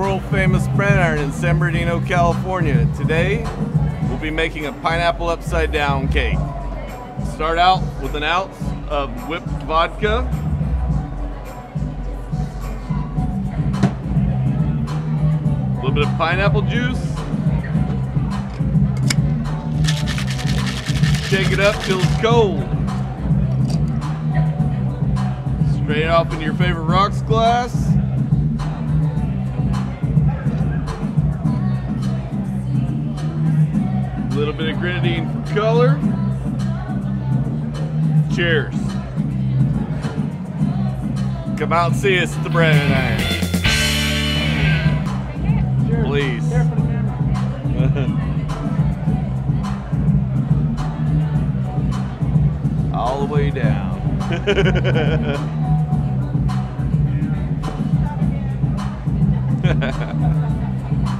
world famous Brandin' Iron in San Bernardino, California. Today, we'll be making a pineapple upside down cake. Start out with an ounce of whipped vodka. A little bit of pineapple juice. Shake it up till it's cold. Straight off in your favorite rocks glass. Little bit of grenadine for color. Cheers. Come out and see us at the Iron. Cheers. Please. All the way down.